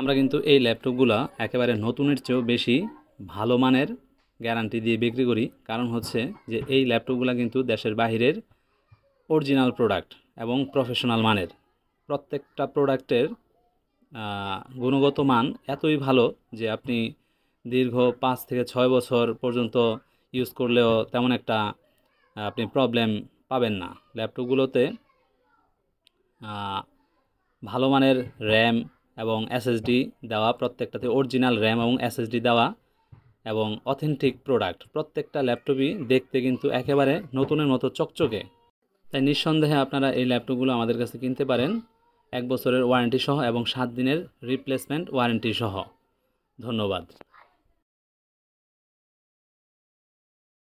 আমরা কিন্তু এই ল্যাপটপগুলো একেবারে নতুনের চেয়েও বেশি ভালো মানের গ্যারান্টি দিয়ে বিক্রি করি। কারণ হচ্ছে যে এই ল্যাপটপগুলো কিন্তু দেশের বাহিরের অরিজিনাল প্রোডাক্ট এবং প্রফেশনাল মানের। প্রত্যেকটা প্রোডাক্টের গুণগত মান এতই ভালো যে আপনি দীর্ঘ পাঁচ থেকে ছয় বছর পর্যন্ত ইউজ করলেও তেমন একটা আপনি প্রবলেম পাবেন না। ল্যাপটপগুলোতে ভালো মানের র্যাম এবং এসএসডি দেওয়া প্রত্যেকটাতে অরিজিনাল র্যাম এবং এসএসডি দেওয়া এবং অথেন্টিক প্রোডাক্ট প্রত্যেকটা ল্যাপটপই দেখতে কিন্তু একেবারে নতুনের মতো চকচকে। তাই নিঃসন্দেহে আপনারা এই ল্যাপটপগুলো আমাদের কাছে কিনতে পারেন। এক বছরের ওয়ারেন্টি সহ এবং সাত দিনের রিপ্লেসমেন্ট ওয়ারেন্টি সহ। ধন্যবাদ।